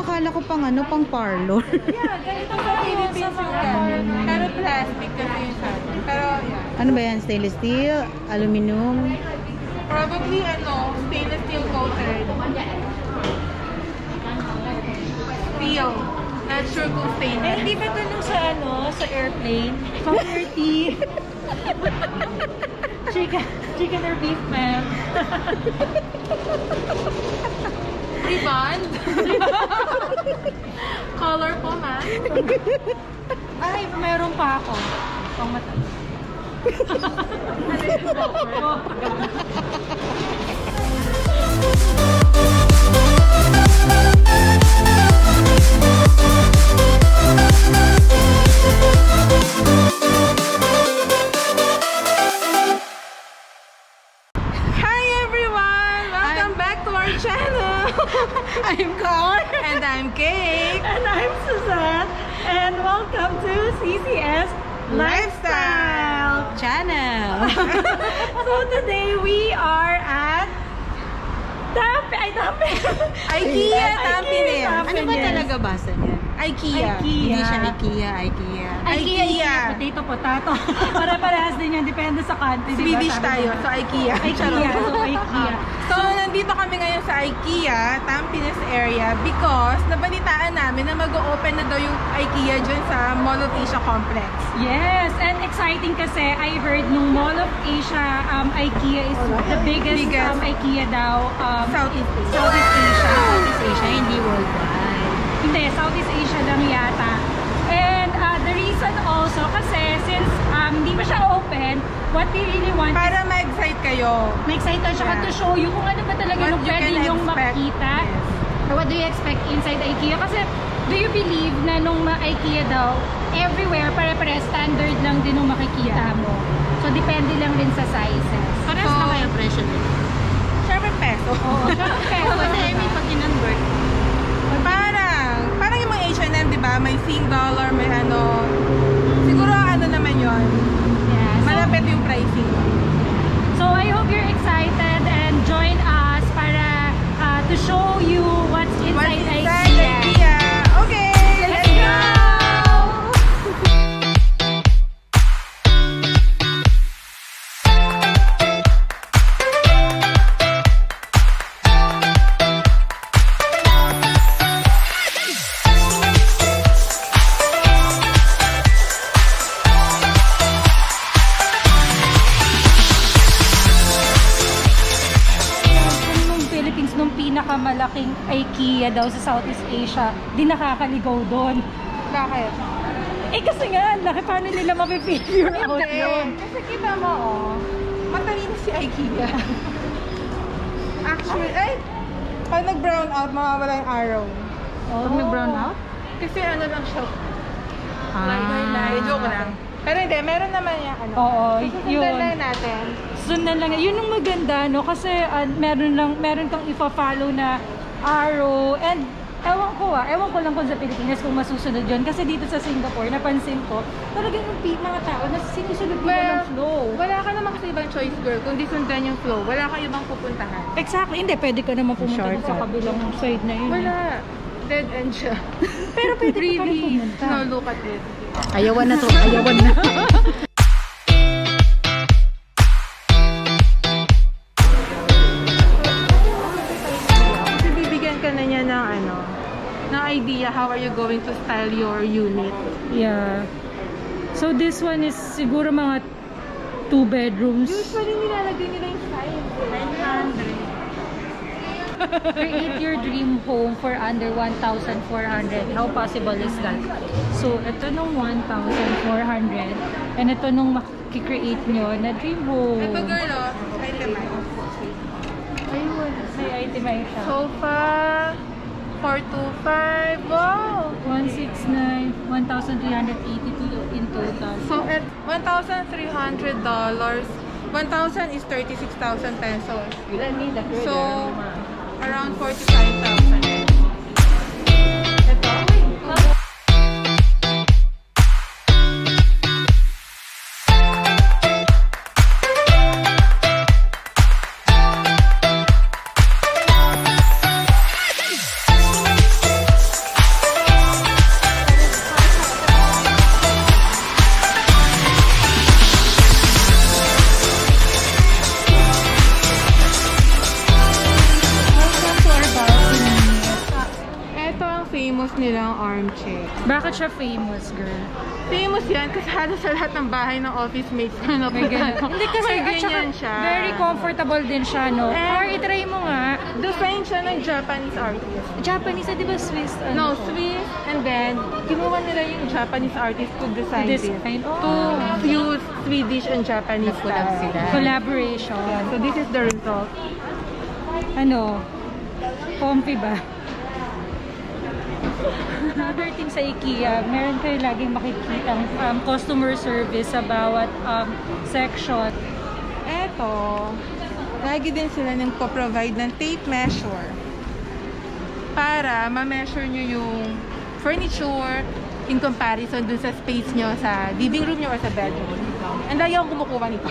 akala ko pang ano, pang parlor. Yeah, ganito sa Philippines yung ganun. Pero plastic kasi yung atin. Pero yeah. ano ba yan? Stainless steel? Aluminum? Probably ano, stainless steel coated. Steel. Not sure kung Eh, stainless. hindi ba tanong sa ano, sa airplane? Pang 30. chicken, chicken or beef, ma'am? Rebond. Color po, ma'am. Ay, meron pa ako. Pang mata. Hi everyone! Welcome back to our channel! I'm Car. and I'm Kate. And I'm Suzanne. And welcome to CCS Lifestyle. Channel! so today we are at Tampi. Ay, Tampi. IKEA, Tampines. ano ba talaga basa niyan? IKEA. IKEA. Hindi siya IKEA, IKEA. IKEA. IKEA. Potato, potato. Pare-parehas din yan. Depende sa country. diba? Swedish Sabi tayo, so IKEA. IKEA. So, IKEA. So, nandito kami ngayon sa IKEA, Tampines area because nabalitaan namin na mag-open na daw yung IKEA dyan sa Mall of Asia Complex. Yes, and exciting kasi I heard nung Mall of Asia, um, IKEA is the biggest, Biggest. um, IKEA daw. Um, Southeast Asia. Southeast Asia. Southeast Asia, hindi worldwide. Hindi, Southeast Asia lang yata. And uh, the reason also hindi pa siya open, what we really want is Para ma-excite kayo. ma-excite ka tsaka Yeah. to show you kung ano ba talaga What yung pwede expect. makita. Or what do you expect inside IKEA? Kasi do you believe na nung ma-IKEA daw, everywhere pare-pare standard lang din yung makikita mo. So depende lang din sa sizes. Parehas So- na kaya presyo nito. Siyempre peso. Oo, okay. Kasi I mean, pag kinonvert, Parang, parang yung mga H&M, di ba? May sing dollar, may ano. Siguro ano naman yon Yeah. So, Malapit yung pricing. So I hope you're excited and join us para uh, to show you what's What's inside IKEA daw sa Southeast Asia, di nakakaligaw doon. Bakit? Eh kasi nga, laki paano nila mapipigure out Hindi. yun? Kasi kita mo, oh. Matalino si IKEA. Actually, ay! Pag nag-brown out, mawawala yung arrow. Oh, pag nag-brown out? Kasi ano lang siya. Ah. Ay, joke lang. Pero hindi, meron naman yung ano. Oo, Susundan yun. lang natin. Sundan lang. Yun ang maganda, no? Kasi ah, meron lang, meron kang ipa-follow na arrow and ewan ko ah, ewan ko lang kung sa Pilipinas kung masusunod yun. Kasi dito sa Singapore, napansin ko, talagang yung pi- mga tao na sinusunod nila Well, ng flow. Wala ka naman kasi ibang choice, girl. Kung di sundan yung flow, wala ka ibang pupuntahan. Exactly. Hindi, pwede ka naman pumunta dun sa Shortcut. kabilang side na yun. eh. Wala. Dead end siya. Pero pwede ka pa rin really, pumunta. no, look at it. Ayawan na to, ayawan na. idea how are you going to style your unit. Yeah. So this one is siguro mga two bedrooms. Usually nilalagay nila yung size. 900. Create your dream home for under 1,400. How possible is that? So, ito nung 1,400 and ito nung makikreate nyo na dream home. Ito girl, oh. Itemize. Ayun, may itemize siya. Sofa. 425. Wow! 169, 1,382 in total. So, at $1,300, 1,000 is 36,000 pesos. So, around 45,000. Halos sa lahat ng bahay ng office mates ko na ganun. Hindi kasi, May at saka, ganyan siya. very comfortable din siya, no? And- Or itry mo nga, Design siya ng Japanese artist. Japanese, ah, di ba Swiss? Ano No, to? Swiss and then kinuha nila yung Japanese artist to design this. Design. Oh. To fuse Swedish and Japanese Nag-collab style. sila. Collaboration. Yeah, so this is the result. Ano? Comfy ba? Another thing sa IKEA, meron kayo laging makikita um, customer service sa bawat um, section. Eto, lagi din sila nang provide ng tape measure para ma-measure nyo yung furniture in comparison dun sa space nyo sa living room nyo or sa bedroom. And lagi akong kumukuha nito.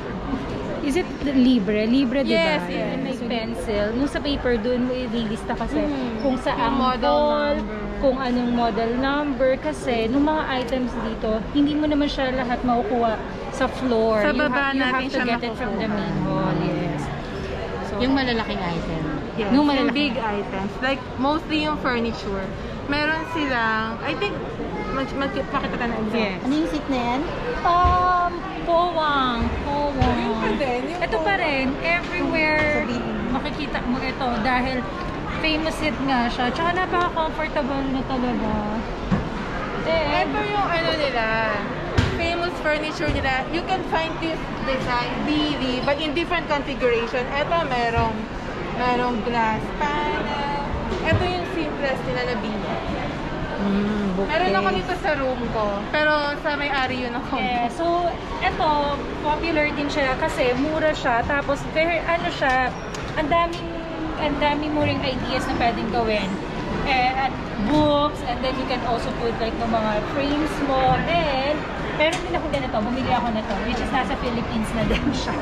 Is it libre? Libre, di ba? Yes, yes. May pencil. Nung sa paper, doon mo ililista kasi Mhm. kung model model, number. Kung anong model number. Kasi nung mga items dito, hindi mo naman siya lahat makukuha sa floor. Sa You baba have, you natin have to siya get it from the makukuha. main hall. Yes. So, Yung malalaking item. Yes, Nung yung malalaki. big items. Like, mostly yung furniture. Meron silang, I think, mag, mag, makita ka na example. Yes. Ano yung seat na yan? Um, powang. Powang. Yung pa din, yung Ito pa rin, everywhere makikita mo ito dahil famous it nga siya. Tsaka napaka-comfortable na talaga. Eh, Ito yung ano nila, famous furniture nila. You can find this design, BV, but in different configuration. Ito merong, merong glass panel. Ito yung simplest nila na BV. Mm, bookcase. Meron ako nito sa room ko, pero sa may-ari yun ako. Yeah, so ito popular din siya kasi mura siya tapos very ano siya ang daming ang daming mo ring ideas na pwedeng gawin. Eh, at books and then you can also put like ng mga frames mo and meron din ako ganito, bumili ako na to which is nasa Philippines na din siya.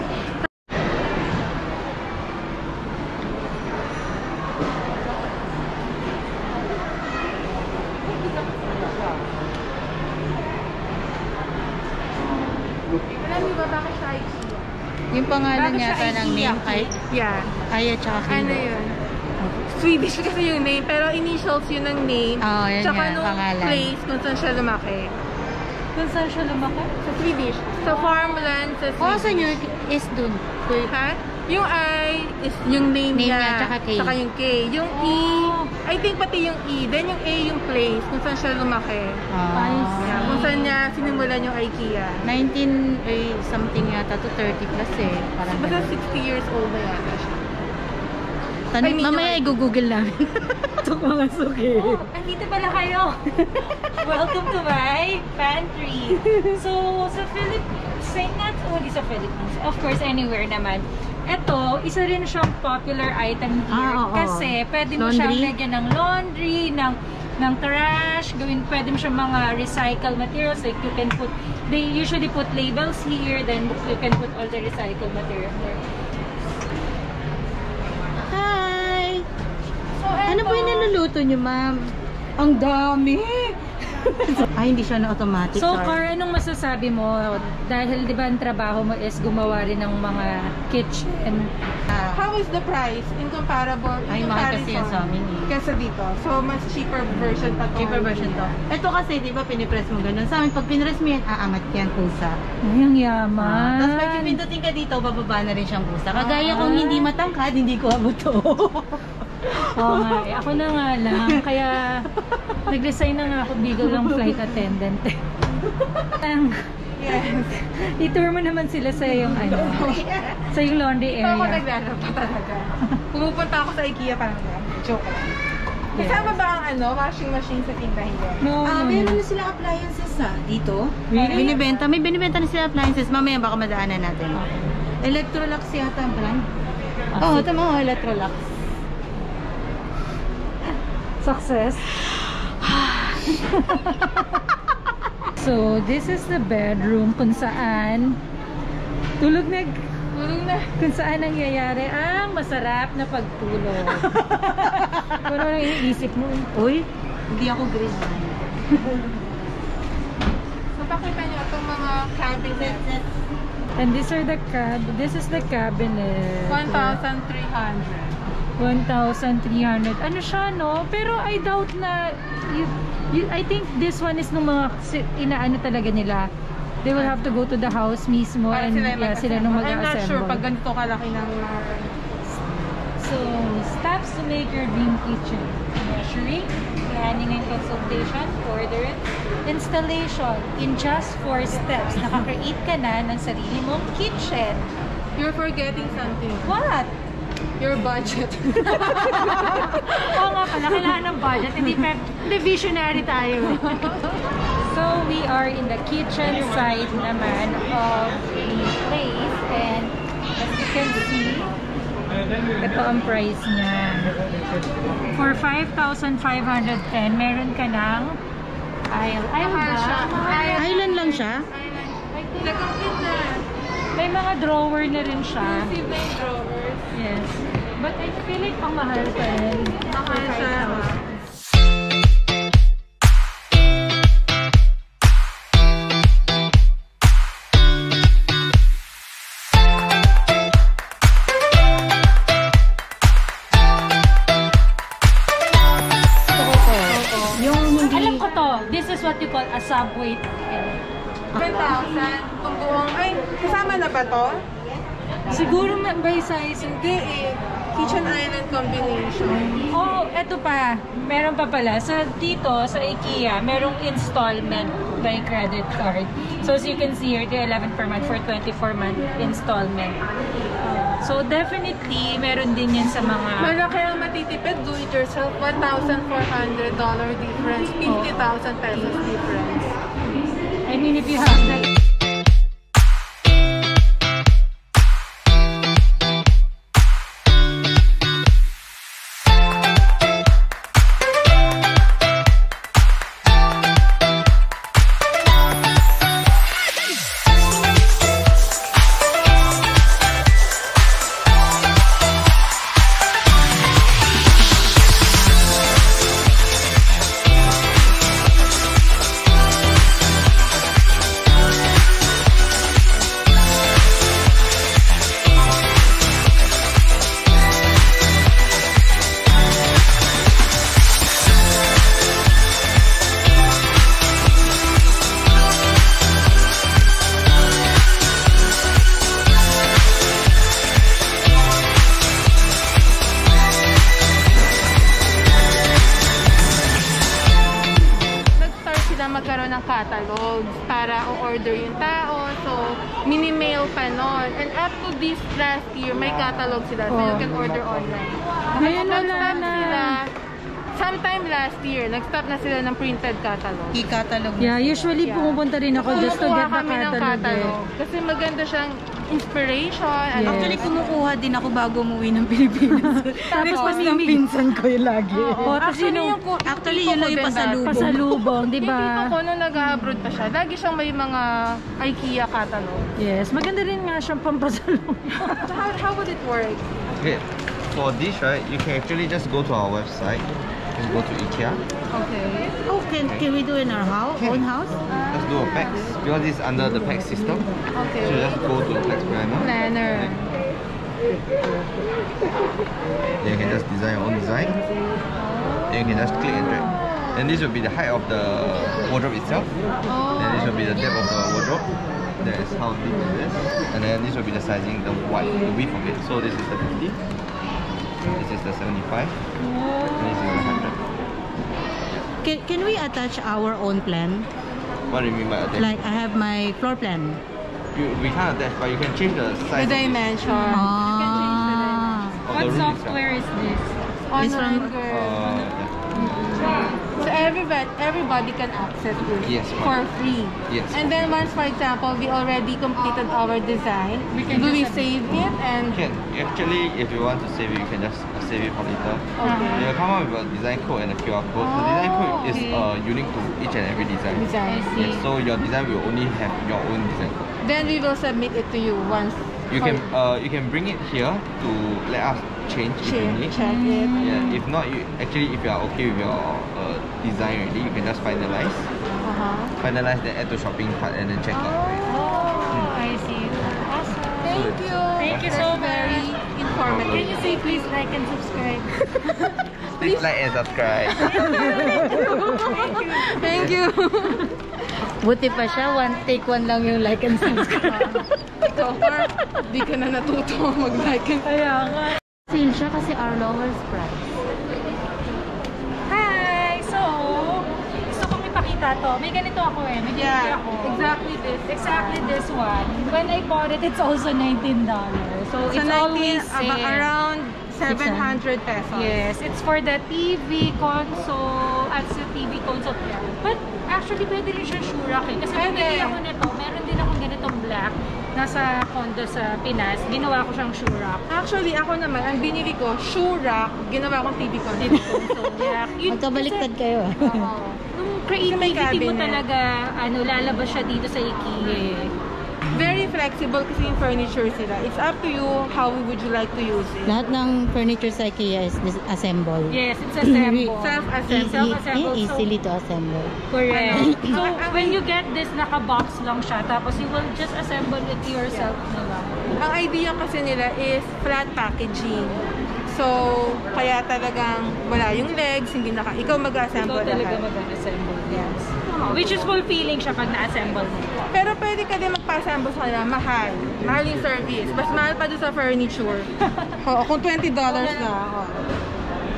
Yung pangalan yata ng name ay Yeah. Aya tsaka Ano Kilo. yun? Swedish kasi yung name, pero initials yun ng name. Oo, yan Tsaka nga, nung pangalan. place kung saan siya lumaki. Kung saan siya lumaki? Sa Swedish. Sa farmland, sa Swedish. Oh, sa New York is dun. Ha? Yung I is yung name, Name niya, niya, tsaka K. yung K. Yung E, I think pati yung E. Then yung A yung place, kung saan siya lumaki. Ah. Yeah, kung saan niya sinimulan yung IKEA. 19 eh, something yata to 30 plus eh. Parang Basta ganun. 60 years old na yata. Tan- mean, mamaya i-google namin. Ito mga suki. Oh, andito pala kayo. Welcome to my pantry. So, sa Philippines, say not only sa Philippines, of course, anywhere naman. Ito, isa rin siyang popular item here. Ah, oo. Kasi pwede mo siyang Laundry? lagyan ng laundry, ng ng trash, gawin pwede mo siyang mga recycled materials like you can put they usually put labels here then you can put all the recycled materials there. Ano po yung niluluto niyo, ma'am? Ang dami! Ay, hindi siya na automatic. So. Car, anong masasabi mo? Dahil di ba ang trabaho mo is gumawa rin ng mga kitchen. Ah, How is the price in comparable? in Ay, mahal kasi yan sa amin eh. Kesa dito. So, mas cheaper version pa to. cheaper version to. Ito kasi, di ba, pinipress mo ganun. Sa amin, pag pinress mo yan, aangat yan pusa. Ay, ang yaman. Tapos pag pipindutin ka dito, bababa na rin siyang pusa. Kagaya kung hindi matangkad, hindi ko abot to. Oo nga, eh. Ako na nga lang. Kaya, nag-resign na nga ako bilang flight attendant. Ang- Yes. I-tour mo naman sila sa yung ano, sa yung laundry Ito ako area. naglalaba talaga. Pumupunta ako sa IKEA parang lang. Joke lang. Yes. Kasama ba ang ano, washing machine sa tindahin yun? No, Ah, no, meron no. na silang appliances ah, dito. Really? Binibenta, may binibenta na sila appliances. Mamaya baka madaanan natin. Electrolux yata ang brand. Ah, Oo, oh, tama ko, Electrolux. Success. so, this is the bedroom kung saan tulog na Tulong na. kung saan nangyayari ang masarap na pagtulog. Kung ano iniisip mo, Uy, hindi ako green. So, pakita niyo itong mga cabinet. and these are the cab, this is the cabinet. 1,300. 1,300. Ano siya, no? Pero I doubt na, you, you, I think this one is nung mga inaano talaga nila. They will have to go to the house mismo Para and sila yeah, sila nung mag-assemble. I'm not sure pag ganito kalaki ng So, steps to make your dream kitchen. Measuring, planning and consultation, ordering, installation. In just four steps, nakakreate ka na ng sarili mong kitchen. You're forgetting something. What? Your budget. Oo nga pala, kailangan ng budget. Hindi, pa, hindi visionary tayo. so, we are in the kitchen side naman of the place. And as you can see, ito ang price niya. For 5,510, meron ka ng aisle. Aisle ba? Island lang siya? Nag-compute na. May mga drawer na rin siya. Receive na yung drawers. Yes. But I feel like ang mahal pa rin. Mahal siya. Ba to? Siguro by size. Hindi eh. Kitchen island combination. Oh, eto pa. Meron pa pala. Sa dito, sa IKEA, merong installment by credit card. So as you can see here, the 11 per month for 24 month installment. So definitely, meron din yan sa mga... Malaki ang matitipid. Do it yourself. $1,400 difference. 50,000 pesos difference. I mean, if you have the... catalogs para o-order yung tao. So, mini-mail pa nun. And up to this last year, may catalog sila. So, you Oh. can order online. Ngayon wala na. sila, sometime last year, nag-stop na sila ng printed catalog. I-catalog. Yeah, usually Yeah. pumupunta rin ako just to get the kami ng catalog. eh. catalog. Kasi maganda siyang inspiration. Yes. Actually, kumukuha din ako bago umuwi ng Pilipinas. Tapos Request ng pinsan ko yung lagi. Oo, tapos Actually, yun yung yung, Actually, yun lang yung pasalubong. pasalubong, di Yung ba? tito ko nung nag-abroad pa siya, lagi siyang may mga IKEA catalog. Yes, maganda rin nga siyang pampasalubong. So how, how would it work? Okay, for this right, you can actually just go to our website. Can go to IKEA. Okay. Oh, can, can we do in our house, own house? Just do a PAX because it's under the PAX system. Okay. you just go to the PAX planner. Planner. Then you can just design your own design. Then you can just click and drag. And this will be the height of the wardrobe itself. Oh. Then this will be the depth of the wardrobe. That is how deep it is. And then this will be the sizing, the width, the width of it. So this is the 50. This is the 75. And this is the 100. Can, can we attach our own plan? What do you mean by attach? Like, I have my floor plan. you, we can't attach, but you can change the The size. of it. dimension. Ah. of What the room software is this? It's from- itself. Online. Uh, yeah. So everybody, everybody can access this Yes, for free. Yes. And then once, for example, we already completed our design, We can do we save it and can actually, if you want to save it, you can just save it for later. okay. They will come up with a design code and a QR code. the design code is okay. uh, unique to each and every design. design. I see. Yes, so your design will only have your own design code. Then we will submit it to you once. You can uh, you can bring it here to let us change if you need. check it. Yeah, if not, you actually if you are okay with your uh, design already, you can just finalize, Uh-huh. finalize, then add to shopping cart and then check out. Oh, I see. Awesome. Thank you. Thank you so very much. Informative. format. Can you say please like and subscribe? Please like and subscribe. Thank you. Buti pa siya, one take one lang yung like and subscribe. So far, di ka na natuto mag-like and Kaya nga. Sale siya kasi our lowest price. Ipakita to. May ganito ako eh. May Yeah, ako. exactly this. Exactly this one. When I bought it, it's also $19. So, So, it's always aba, sale. around 700 pesos. Yes, it's for the TV console at sa TV console. But actually, pwede rin siya Shurak eh. Kasi Pwede. ako nito. Meron din akong ganitong black. Nasa condo sa Pinas. Ginawa ko siyang Shurak. Actually, ako naman, ang binili ko, Shurak, ginawa kong TV console. TV console. Yeah. Magkabaliktad kayo ah. Oo. Kasi may creativity mo cabinet. talaga, ano, lalabas siya dito sa IKEA. eh. Very flexible kasi yung furniture sila. It's up to you how would you like to use it. Lahat ng furniture sa IKEA is disassemble. Yes, it's assemble. Self-assemble. Self-assemble. Easy, So- easily to assemble. Correct. Ano? So, when you get this, naka-box lang siya. Tapos, you will just assemble it yourself na lang. Ang idea kasi nila is flat packaging. So, kaya talagang wala yung legs, hindi naka, ikaw mag-assemble Ikaw talaga mag-assemble. Yes. Which is fulfilling siya pag na-assemble mo. Pero pwede ka din magpa-assemble sa kanila, mahal. Mahal yung service. Mas mahal pa doon sa furniture. Oo, kung $20 na. oo.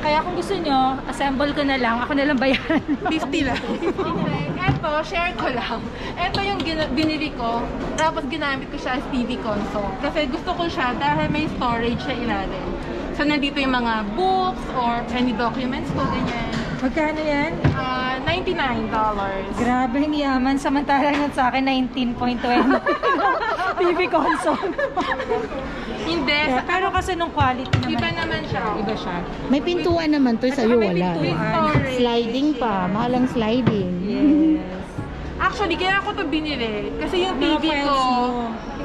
Kaya kung gusto nyo, assemble ko na lang. Ako na lang bayaran. 50 lang. okay. Eto, share ko lang. Eto yung gina- binili ko. Tapos ginamit ko siya as TV console. Kasi gusto ko siya dahil may storage sa ilalim. So, nandito yung mga books or any documents ko, ganyan. Magkano yan? Ah, $99. Grabe, ang yaman. Samantalang yun sa akin, 19.20. TV console. Hindi. Yeah, pero kasi nung quality naman. Iba naman siya. Iba siya. May pintuan naman to, sa'yo wala. pintuan. Storage. Sliding pa, mahalang sliding. Yes. Actually, kaya ako to binili. Kasi yung TV ko.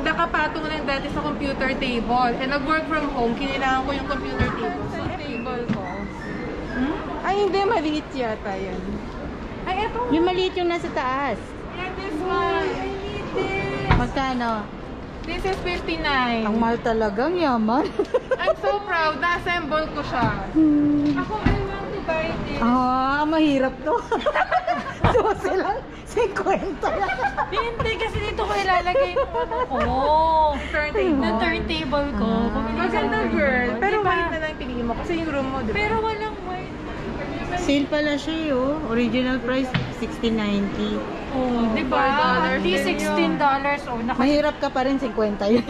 Nakapatong lang dati sa computer table. And nag-work from home, kinilangan ko yung computer table. So, table ko. Hmm? Ay, hindi. Maliit yata yan. Ay, eto. Yung maliit yung nasa taas. Yeah, this one. I need this. Magkano? This is 59. Ang mahal talagang yaman. I'm so proud. Na-assemble ko siya. Ako, I want to buy this. ah, mahirap to. so sila, 50 lang. Hindi, kasi dito ko ilalagay yung ano ko. Turntable. Na turntable ko. Bumili ako Maganda ng girl. turntable. Pero Diba? white na lang yung piliin mo. Kasi yung room mo, di ba? Pero walang white. Sale pala siya eh, oh. Original price, 16.90. Oh, Di diba? ba? At least $16. Oh, naka Mahirap ka pa rin, 50 yun.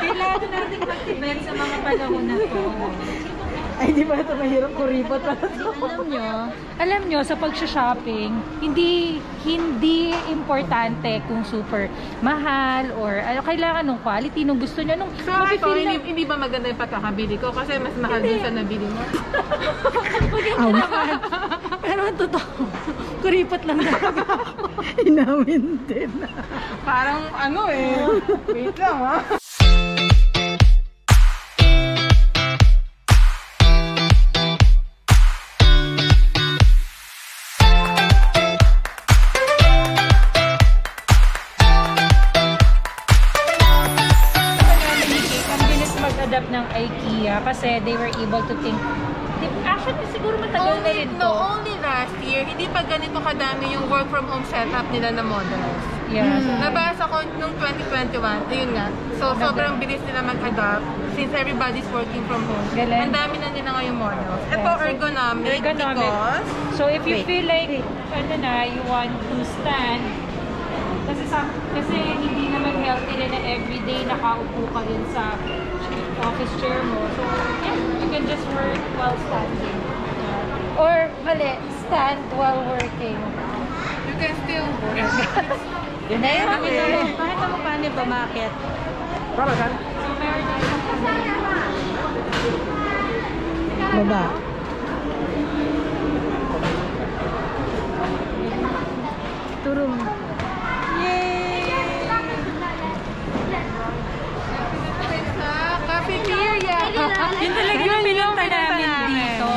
Kailangan natin mag-event sa mga panahon na to. Ay, di ba ito mahirap kuripot pala to? Alam nyo, Alam nyo, sa pag-shopping, hindi hindi importante kung super mahal or ano, kailangan ng quality, nung gusto nyo, nung So, mafe-feel hindi, na- hindi ba maganda yung pagkakabili ko? Kasi mas mahal dun sa nabili mo. Maganda naman. Pero ang totoo, kuripot lang talaga ako. inamin din. Parang ano eh. Wait lang ha. Kasi they were able to think Actually, siguro matagal na Only, rin to. no, only last year, hindi pa ganito kadami yung work from home setup nila na models. Yeah. Nabasa ko nung 2021, ayun nga. So, sobrang bilis nila mag-adapt since everybody's working from home. Galing. Ang dami na nila ngayong models. Ito, Yeah, ergonomic, Ergonomic. because So if you Wait. feel like ano na, you want to stand kasi sa kasi hindi naman healthy rin na everyday nakaupo ka din sa office chair mo. So yeah, you can just work while standing. Or mali, stand while working. you can still work. Yun na yun. Pakita mo paano ba market? Din siyang Baba. Turo mo. Sa cafeteria. Yun talaga yung pinunta namin dito.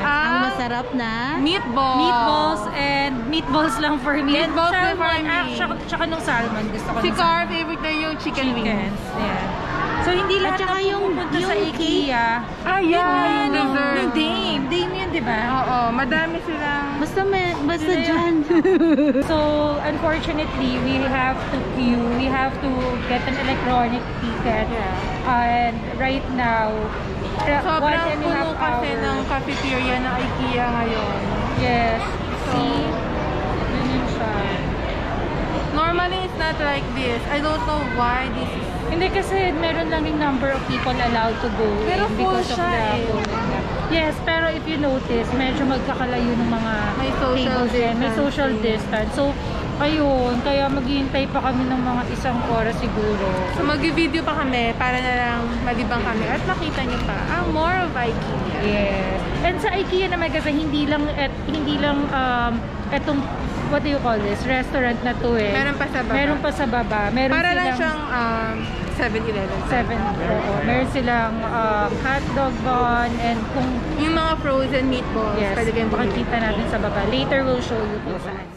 Ang Ah, masarap na meatball. Meatballs and meatballs lang for me. Meatballs lang for me. ah, tsaka, tsaka nung salmon. Gusto ko Si Car, favorite na yung chicken wings. chickens. Yeah. So, hindi At lahat saka ng yung- sa yung IKEA. Ah, yeah, yung Yung, dessert. yung Dame. Dame yun, di ba? Oo, madami silang... Basta, may, basta dyan. So, unfortunately, we have to queue. We have to get an electronic ticket. And right now, uh, Sobrang one and a puno half kasi hour. ng cafeteria ng IKEA ngayon. Yes. So- See? Yun siya. Normally, it's not like this. I don't know why this is... Hindi kasi meron lang yung number of people allowed to go Pero in because of the eh. Yes, pero if you notice, medyo magkakalayo ng mga May social tables yan. May social distancing. distance. So, ayun, kaya maghihintay pa kami ng mga isang oras siguro. So, mag-video pa kami para na lang malibang kami at makita niyo pa ang more of IKEA. Yes. And sa IKEA naman kasi hindi lang et, hindi lang um etong what do you call this? Restaurant na to eh. Meron pa sa baba. Meron pa sa baba. Meron Para lang silang siyang um, 7-Eleven. seven. Oo. Meron silang um, hotdog bun and kung Yung mga frozen meatballs. yes, pwede kayong bumili. makikita natin sa baba. Later we'll show you kung saan.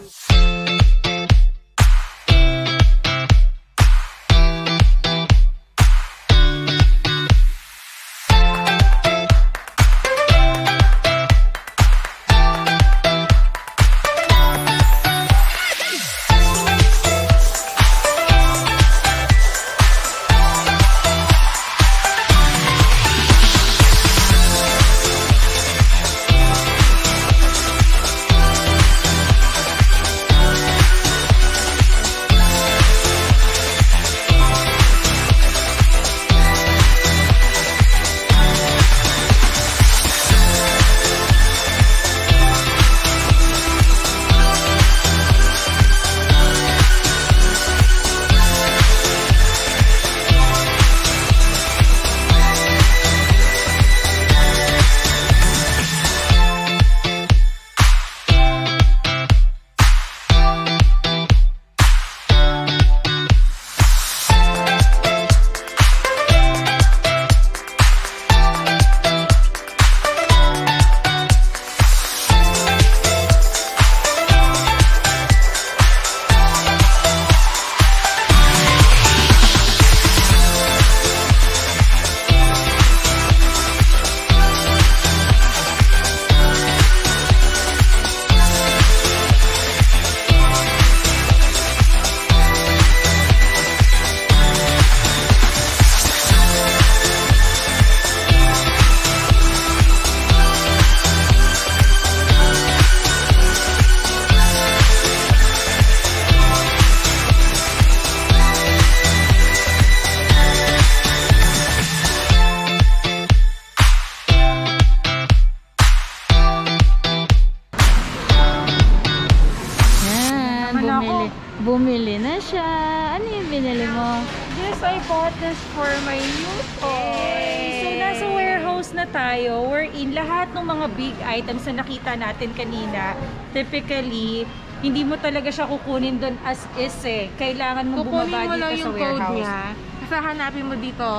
This for my new toy. So, nasa warehouse na tayo. We're in lahat ng mga big items na nakita natin kanina. Typically, hindi mo talaga siya kukunin doon as is eh. Kailangan mo Kukunin bumaba mo dito lang sa yung code warehouse. niya. Kasi hanapin mo dito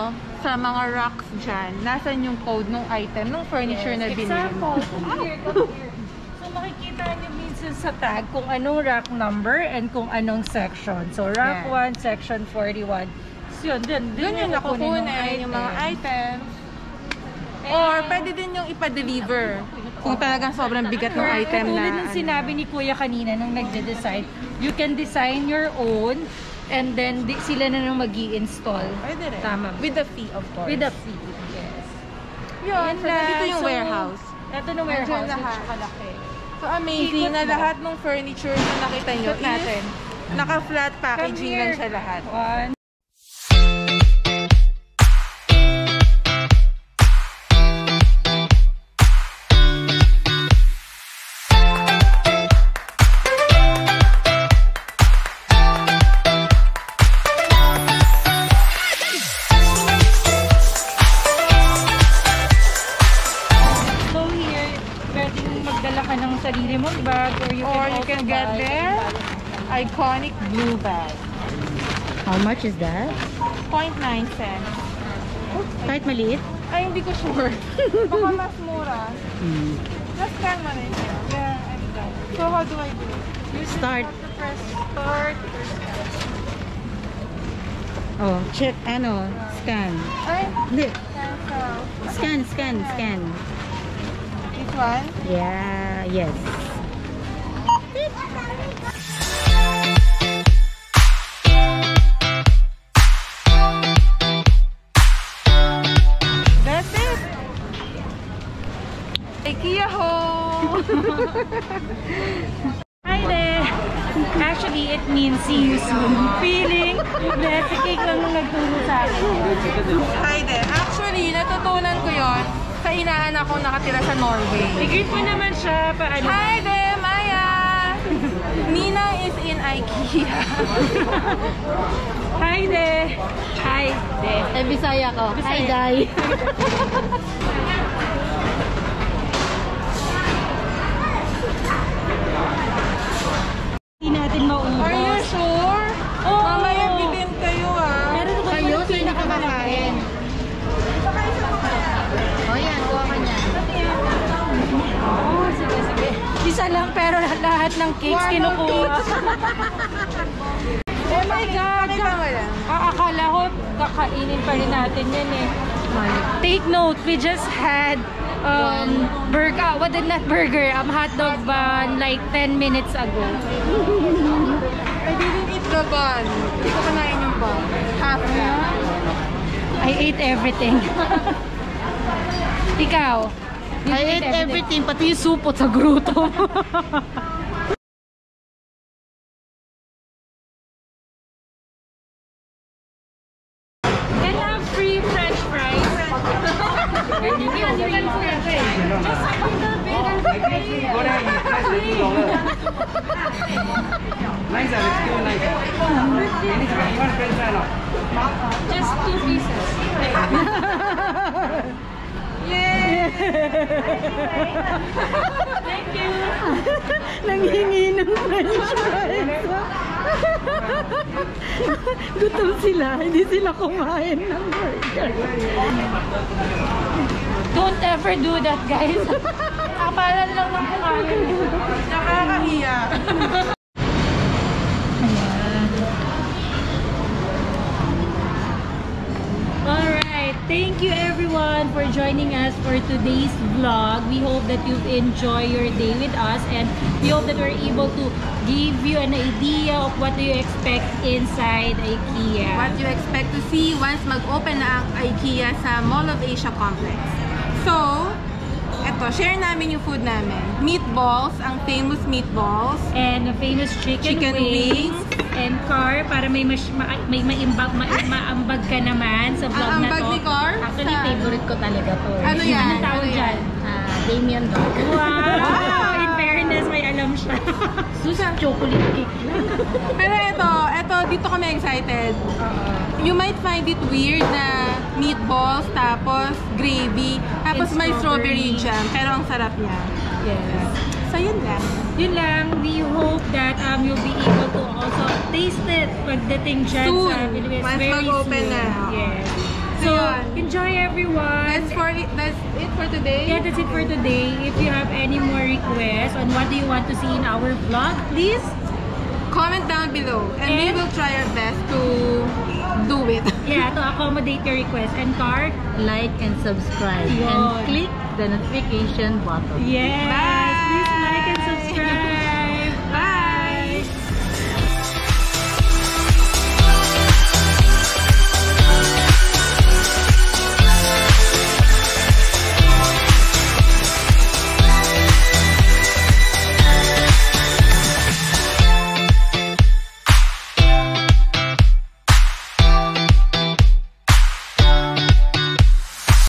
sa mga racks dyan. Nasaan yung code ng item, ng furniture na binili mo. Example, here, come here. So makikita niyo minsan sa tag kung anong rack number and kung anong section. So rack Yeah. 1, section 41. Yun, dun, dun Doon yung nakukunin, ng yung mga item. items. Or pwede din yung ipa-deliver. Kung talagang sobrang bigat ng item na. Tulad ng ano. sinabi ni Kuya kanina nung nagde-design, you can design your own and then di, sila na nang mag install Pwede rin. Tama. With the fee, of course. With a fee. Yes. Yun, so dito yung So, warehouse. Ito na warehouse. Siya kalaki. So amazing na lahat ng furniture na nakita nyo is naka-flat packaging lang siya lahat. One. Blue bag. How much is that? 0.9 cents. Kahit maliit? Ay, hindi ko sure. Baka mas mura. Hmm. Let's scan mo. Yeah, I'm done. So how do I do it? You just Start. have to press start. Oh, check, ano, scan. Ay, Hindi, scan, scan, scan. This one? Yeah, yes. Hi there! Actually, it means see you soon. Feeling, blessed si Cake lang nung nagturo sa akin. Hi there. Actually, natutunan ko yon sa inaanak ko nakatira sa Norway. I-greet mo naman siya paano. Hi there, Maya! Nina is in IKEA. Hi there! Hi there! Eh, Bisaya ko. Hi. Day. Hindi natin maubos. Are you sure? Oo. Mamaya bilhin kayo ah. Meron ako Kayo, sino ka kumakain? O yan, kuha ka niyan. Oh, sige, sige. Isa lang pero lahat ng cakes kinukuha. oh my God! Pakita mo lang. Ah, akala ko kakainin pa rin natin yan eh. Take note, we just had um, burger, ah, what did not burger, um, hot dog bun like 10 minutes ago. I didn't eat the bun. Hindi ko kanain yung bun. Half lang. I ate everything. Ikaw? I ate everything, pati yung supot sa gruto. Thank you. Nanghingi ng french fries. Gutom sila, hindi sila kumain ng burger. Don't ever do that, guys. Kapalan lang ng kumain. Nakakahiya. For joining us for today's vlog. We hope that you enjoy your day with us and we hope that we're able to give you an idea of what you expect inside IKEA. What you expect to see once mag-open na ang IKEA sa Mall of Asia Complex. So, eto, share namin yung food namin. Meatballs, ang famous meatballs. And a famous chicken, Chicken wings, wings. and car para may mas, ma, may maimbag ma, maambag ka naman sa vlog Ang na ambag to. ni Car? Actually, Sa- favorite ko talaga to. eh. Ano yan? Anong tawag Ano dyan? yan? Ah, Damien Dog. Wow! In alam siya. Susan, chocolate cake lang. Pero eto, eto, dito kami excited. You might find it weird na meatballs, tapos gravy, tapos And may strawberry strawberry. jam. Pero ang sarap niya. yes. So, yun lang. Yun lang, we hope that um, you'll be able to also taste it pagdating dyan Soon. sa Pilipinas. Once Very mag-open soon. na. Yes. So, So, enjoy everyone. That's for it, that's it for today. Yeah, that's it for today. If you have any more requests on what do you want to see in our vlog, please Comment down below and, we will try our best to do it. yeah, to accommodate your request. And card, Like and subscribe. Yun. And click the notification button. yeah. Bye!